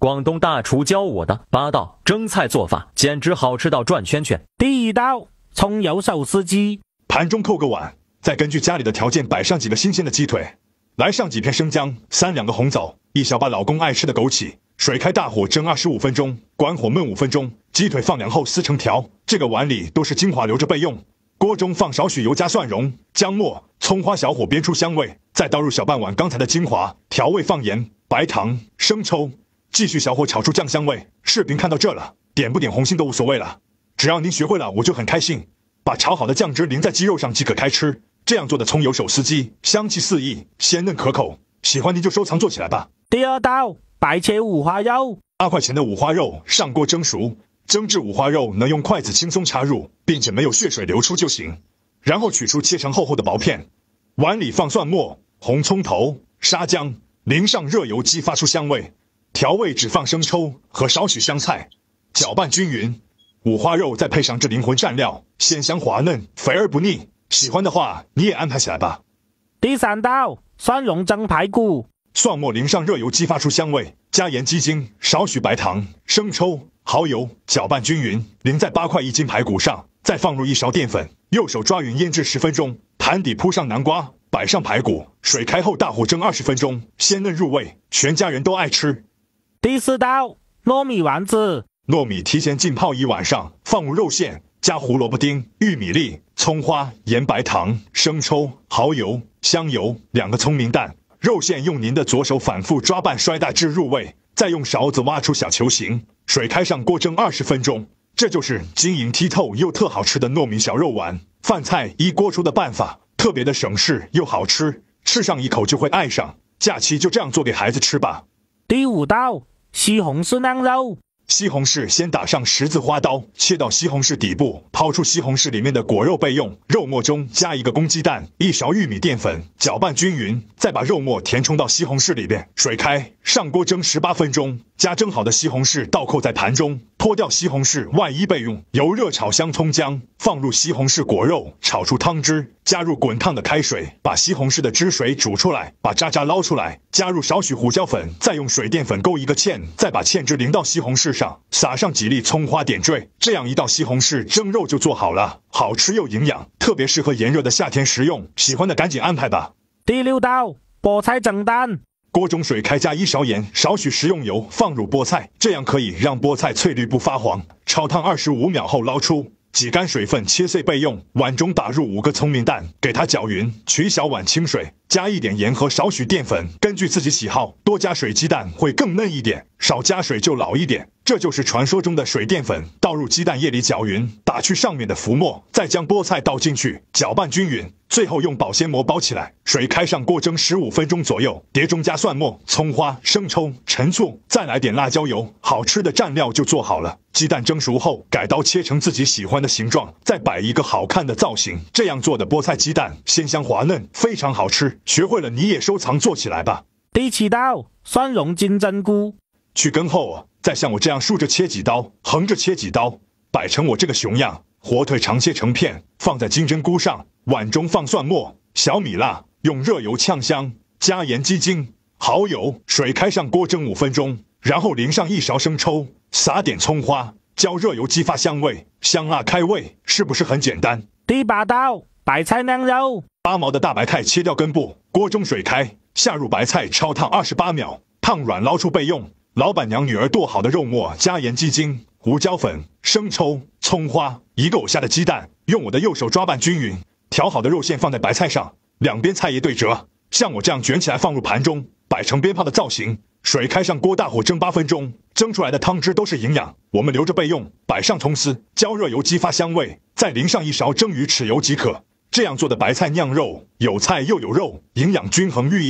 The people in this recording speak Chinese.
广东大厨教我的八道蒸菜做法，简直好吃到转圈圈。第一道，葱油手撕鸡。盘中扣个碗，再根据家里的条件摆上几个新鲜的鸡腿，来上几片生姜，三两个红枣，一小把老公爱吃的枸杞。水开大火蒸二十五分钟，关火焖五分钟，鸡腿放凉后撕成条。这个碗里都是精华，留着备用。锅中放少许油，加蒜蓉、姜末、葱花，小火煸出香味，再倒入小半碗刚才的精华，调味放盐、白糖、生抽。继续小火炒出酱香味。视频看到这了，点不点红心都无所谓了，只要您学会了，我就很开心。把炒好的酱汁淋在鸡肉上即可开吃。这样做的葱油手撕鸡，香气四溢，鲜嫩可口。喜欢您就收藏做起来吧。第二道，白切五花肉。八块钱的五花肉上锅蒸熟，蒸至五花肉能用筷子轻松插入，并且没有血水流出就行。然后取出切成厚厚的薄片。碗里放蒜末、红葱头、沙姜，淋上热油，激发出香味。调味只放生抽和少许香菜，搅拌均匀。五花肉再配上这灵魂蘸料，鲜香滑嫩，肥而不腻。喜欢的话，你也安排起来吧。第三道，蒜蓉蒸排骨。蒜末淋上热油，激发出香味，加盐、鸡精、少许白糖、生抽、蚝油，搅拌均匀，淋在八块一斤排骨上，再放入一勺淀粉，右手抓匀腌制十分钟。盘底铺上南瓜，摆上排骨，水开后大火蒸二十分钟，鲜嫩入味，全家人都爱吃。第四道糯米丸子，糯米提前浸泡一晚上，放入肉馅，加胡萝卜丁、玉米粒、葱花、盐、白糖、生抽、蚝油、香油，两个聪明蛋。肉馅用您的左手反复抓拌摔打至入味，再用勺子挖出小球形，水开上锅蒸二十分钟。这就是晶莹剔透又特好吃的糯米小肉丸。饭菜一锅出的办法，特别的省事又好吃，吃上一口就会爱上。假期就这样做给孩子吃吧。第五道。西红柿酿肉，西红柿先打上十字花刀，切到西红柿底部，掏出西红柿里面的果肉备用。肉末中加一个公鸡蛋，一勺玉米淀粉，搅拌均匀，再把肉末填充到西红柿里边。水开，上锅蒸十八分钟。加蒸好的西红柿倒扣在盘中，脱掉西红柿外衣备用。油热炒香葱姜，放入西红柿果肉，炒出汤汁。加入滚烫的开水，把西红柿的汁水煮出来，把渣渣捞出来，加入少许胡椒粉，再用水淀粉勾一个芡，再把芡汁淋到西红柿上，撒上几粒葱花点缀，这样一道西红柿蒸肉就做好了，好吃又营养，特别适合炎热的夏天食用。喜欢的赶紧安排吧。第六道菠菜蒸蛋，锅中水开，加一勺盐，少许食用油，放入菠菜，这样可以让菠菜翠绿不发黄。炒烫二十五秒后捞出。挤干水分，切碎备用。碗中打入五个聪明蛋，给它搅匀，取小碗清水，加一点盐和少许淀粉，根据自己喜好多加水，鸡蛋会更嫩一点；少加水就老一点。这就是传说中的水淀粉。倒入鸡蛋液里搅匀，打去上面的浮沫，再将菠菜倒进去，搅拌均匀。最后用保鲜膜包起来，水开上锅蒸十五分钟左右。碟中加蒜末、葱花、生抽、陈醋，再来点辣椒油，好吃的蘸料就做好了。鸡蛋蒸熟后，改刀切成自己喜欢的形状，再摆一个好看的造型。这样做的菠菜鸡蛋鲜香滑嫩，非常好吃。学会了你也收藏做起来吧。第七道蒜蓉金针菇，去根后，再像我这样竖着切几刀，横着切几刀，摆成我这个熊样。火腿肠切成片，放在金针菇上。碗中放蒜末、小米辣，用热油呛香，加盐、鸡精、蚝油，水开上锅蒸五分钟，然后淋上一勺生抽，撒点葱花，浇热油激发香味，香辣开胃，是不是很简单？第八道白菜酿肉，八毛的大白菜切掉根部，锅中水开，下入白菜焯烫二十八秒，烫软捞出备用。老板娘女儿剁好的肉末，加盐、鸡精。胡椒粉、生抽、葱花，一个我下的鸡蛋，用我的右手抓拌均匀。调好的肉馅放在白菜上，两边菜叶对折，像我这样卷起来放入盘中，摆成鞭炮的造型。水开上锅，大火蒸八分钟，蒸出来的汤汁都是营养，我们留着备用。摆上葱丝，浇热油激发香味，再淋上一勺蒸鱼豉油即可。这样做的白菜酿肉，有菜又有肉，营养均衡，寓意。